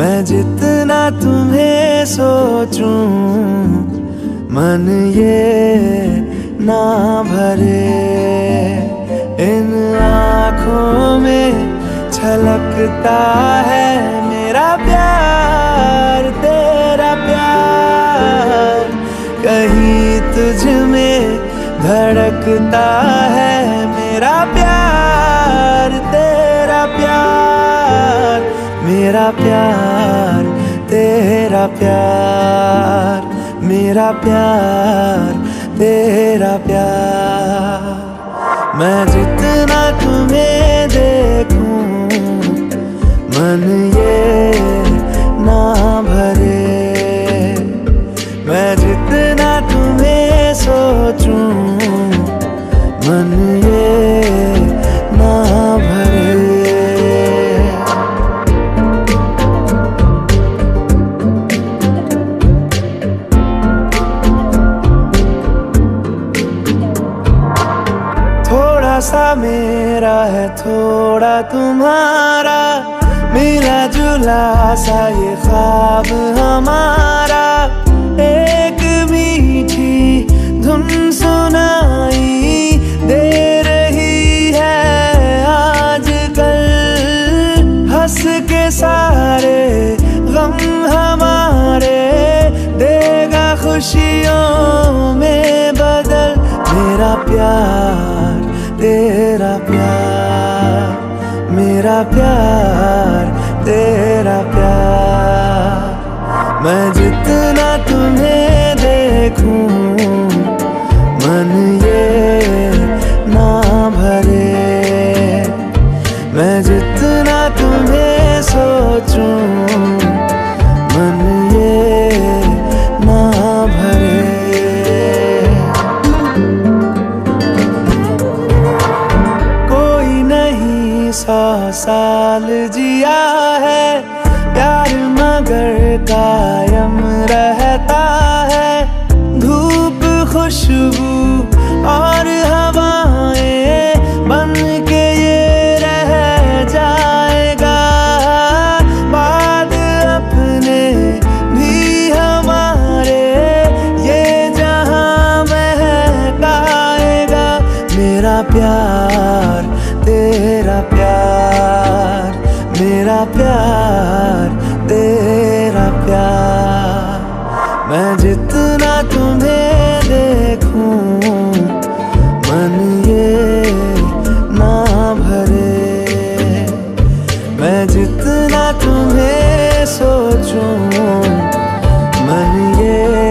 मैं जितना तुम्हें सोचूं, मन ये ना भरे। इन आँखों में छलकता है मेरा प्यार, तेरा प्यार। कहीं तुझ में धड़कता है मेरा प्यार। मेरा प्यार, तेरा प्यार, मेरा प्यार, तेरा प्यार। मैं जितना तुम्हें देखूँ, मन ये ना भरे। मैं जितना तुम्हें सोचूं, मन ये मेरा है थोड़ा तुम्हारा। मिला जुला सा ये ख्वाब हमारा। एक मीठी धुन सुनाई दे रही है आजकल। हंस के सारे गम हमारे। देगा खुशियों में बदल मेरा प्यार। तेरा प्यार, मेरा प्यार, तेरा प्यार। मैं जितना तुम्हें देखूँ, मन ये ना भरे। मैं जितना तुम्हें सोचूं सौ साल जिया है, प्यार मगर कायम रहता है। धूप, खुशबू और हवाएँ बन के ये रह जाएगा। बाद अपने भी हमारे, ये जहाँ महकाएगा मेरा प्यार तेरा प्यार, मेरा प्यार, तेरा प्यार। मैं जितना तुम्हें देखूँ, मन ये ना भरे। मैं जितना तुम्हें सोचूं, मन ये